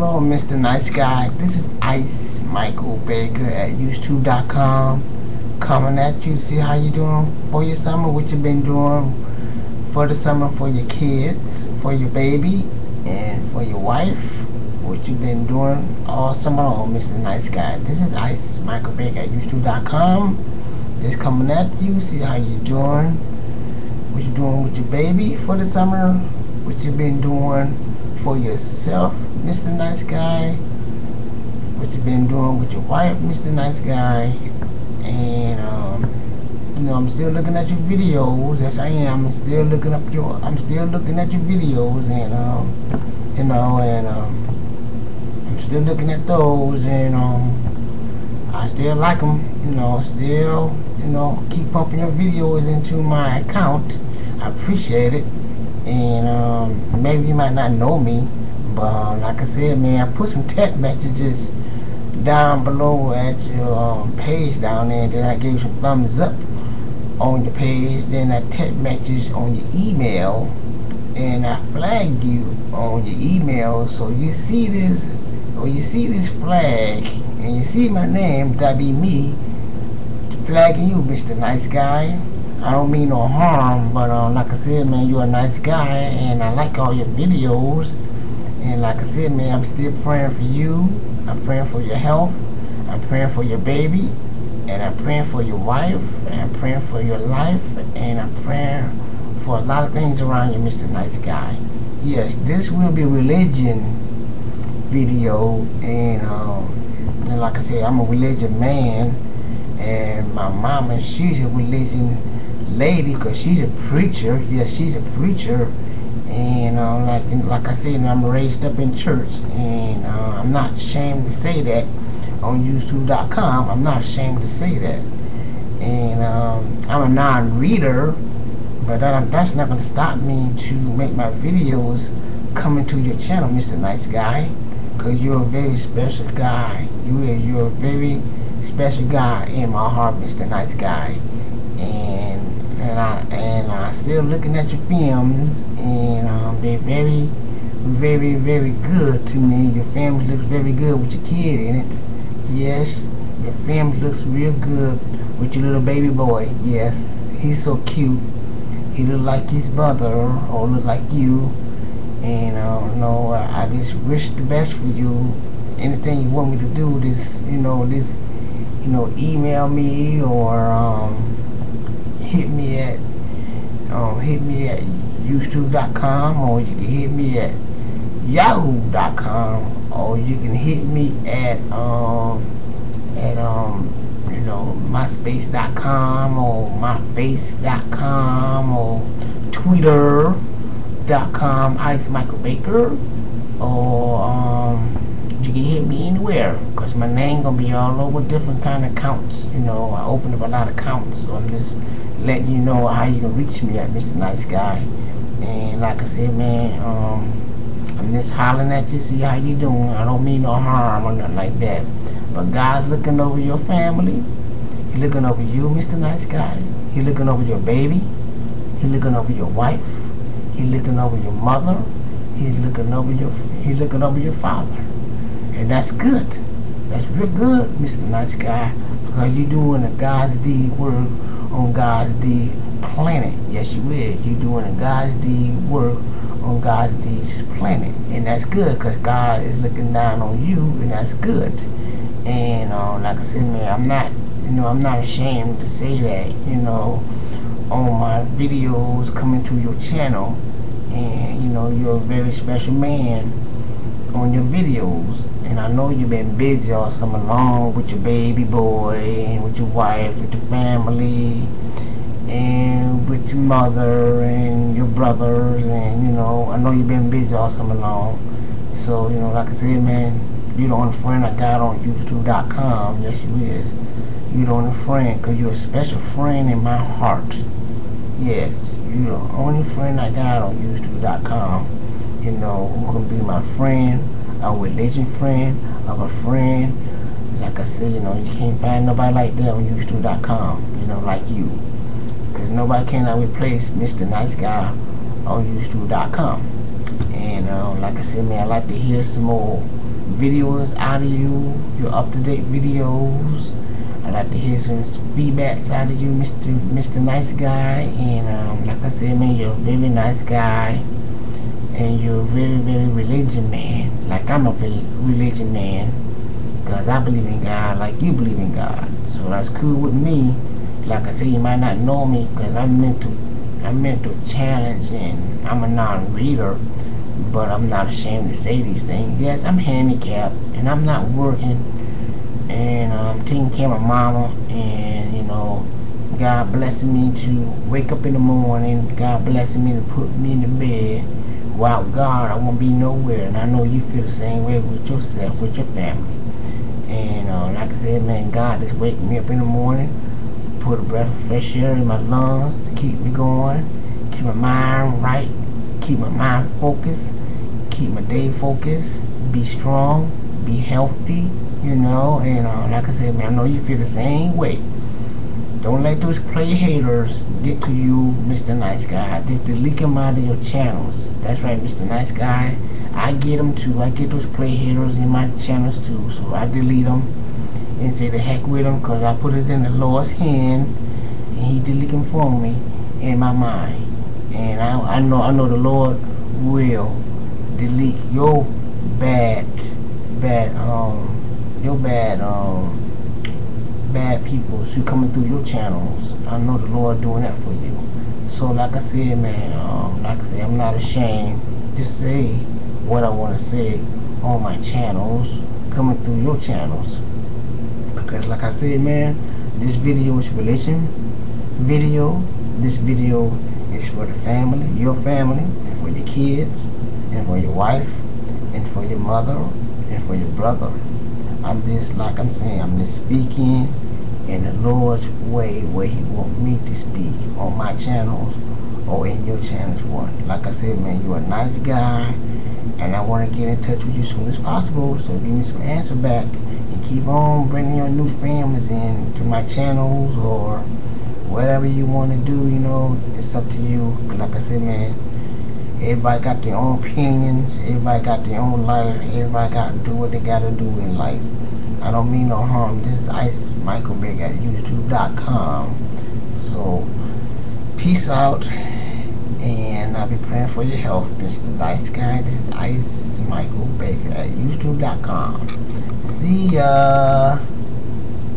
Hello, Mr. Nice Guy. This is Ice Michael Baker at YouTube.com coming at you. See how you're doing for your summer, what you've been doing for the summer for your kids, for your baby, and for your wife. What you've been doing all summer long, Mr. Nice Guy. This is Ice Michael Baker at YouTube.com. Just coming at you. See how you're doing. What you're doing with your baby for the summer. What you've been doing for yourself, Mr. Nice Guy. What you been doing with your wife, Mr. Nice Guy. And um, you know, I'm still looking at your videos. Yes, I am. I'm still looking up your. I'm still looking at your videos, and um, you know, and um, I'm still looking at those, and um, I still like them. You know, still, you know, keep pumping your videos into my account. I appreciate it and um, maybe you might not know me, um, like I said, man, I put some text messages down below at your um, page down there. Then I gave some thumbs up on your page. Then I text message on your email, and I flagged you on your email. So you see this, or you see this flag, and you see my name. That be me flagging you, Mr. Nice Guy. I don't mean no harm, but um, like I said, man, you're a nice guy, and I like all your videos. And like I said, man, I'm still praying for you. I'm praying for your health. I'm praying for your baby, and I'm praying for your wife, and I'm praying for your life, and I'm praying for a lot of things around you, Mr. Nice Guy. Yes, this will be religion video, and um, and like I said, I'm a religion man, and my mama, she's a religion lady because she's a preacher. Yes, she's a preacher. And uh, like like I said, I'm raised up in church, and uh, I'm not ashamed to say that on YouTube.com. I'm not ashamed to say that. And um, I'm a non-reader, but that, that's not going to stop me to make my videos coming to your channel, Mr. Nice Guy, because you're a very special guy. You are you're a very special guy in my heart, Mr. Nice Guy. And I and I still looking at your films, and um, they're very, very, very good to me. Your family looks very good with your kid in it. Yes, your family looks real good with your little baby boy. Yes, he's so cute. He look like his brother or look like you. And I you know, I just wish the best for you. Anything you want me to do, this you know, this you know, email me or um, hit me at um, hit me at youtube.com or you can hit me at yahoo.com or you can hit me at um at um you know myspace.com or myface.com or twitter.com ice michael baker or um you can hit me anywhere because my name gonna be all over different kind of accounts you know i opened up a lot of accounts on this letting you know how you can reach me at Mr. Nice Guy. And like I said, man, um, I'm just hollering at you, see how you doing. I don't mean no harm or nothing like that. But God's looking over your family. He looking over you, Mr. Nice Guy. He looking over your baby. He looking over your wife. He looking over your mother. He's looking over your he looking over your father. And that's good. That's real good, Mr. Nice Guy, because you're doing a God's deed work on God's deed planet. Yes, you is. You're doing a God's deed work on God's deed planet. And that's good because God is looking down on you and that's good. And uh, like I said, man, I'm not, you know, I'm not ashamed to say that, you know, on my videos coming to your channel. And, you know, you're a very special man on your videos. And I know you've been busy all summer long with your baby boy and with your wife, with your family, and with your mother and your brothers. And, you know, I know you've been busy all summer long. So, you know, like I said, man, you're the only friend I got on YouTube.com. Yes, you is. You're the only friend because you're a special friend in my heart. Yes, you're the only friend I got on YouTube.com. You know, who can be my friend a religion friend, of a friend. Like I said, you know, you can't find nobody like that on YouTube.com, you know, like you. Because nobody cannot replace Mr. Nice Guy on YouTube.com. And uh, like I said, man, I like to hear some more videos out of you, your up-to-date videos. I'd like to hear some feedbacks out of you, Mr. Mr. Nice Guy. And um, like I said, man, you're a very nice guy. And you're a very, very religion man. Like I'm a religion man. Because I believe in God like you believe in God. So that's cool with me. Like I said, you might not know me because I'm mental, I'm mental challenged and I'm a non-reader but I'm not ashamed to say these things. Yes, I'm handicapped, and I'm not working, and I'm um, taking care of mama, and you know, God blessing me to wake up in the morning. God blessing me to put me in the bed. Without God, I won't be nowhere, and I know you feel the same way with yourself, with your family. And uh, like I said, man, God just wake me up in the morning, put a breath of fresh air in my lungs to keep me going, keep my mind right, keep my mind focused, keep my day focused, be strong, be healthy, you know, and uh, like I said, man, I know you feel the same way. Don't let those play haters get to you, Mr. Nice Guy. Just delete them out of your channels. That's right, Mr. Nice Guy. I get them too. I get those play haters in my channels too. So I delete them and say the heck with them because I put it in the Lord's hand and he delete them for me in my mind and I, I know I know the Lord will delete your bad bad um your bad um bad people who coming through your channels. I know the Lord doing that for you. So like I said, man, um, like I said, I'm not ashamed to say what I want to say on my channels, coming through your channels. Because like I said, man, this video is relation video. This video is for the family, your family, and for your kids, and for your wife, and for your mother, and for your brother. I'm just, like I'm saying, I'm just speaking in the Lord's way where he want me to speak on my channels or in your channels one. Like I said, man, you're a nice guy, and I want to get in touch with you as soon as possible, so give me some answer back, and keep on bringing your new families in to my channels or whatever you want to do, you know, it's up to you. Like I said, man, everybody got their own opinions. Everybody got their own life. Everybody got to do what they got to do in life. I don't mean no harm. This is Ice Michael Big at YouTube.com. So, peace out. And I'll be praying for your health, Mr. Nice Guy. This is Ice Michael Baker at YouTube.com. See ya.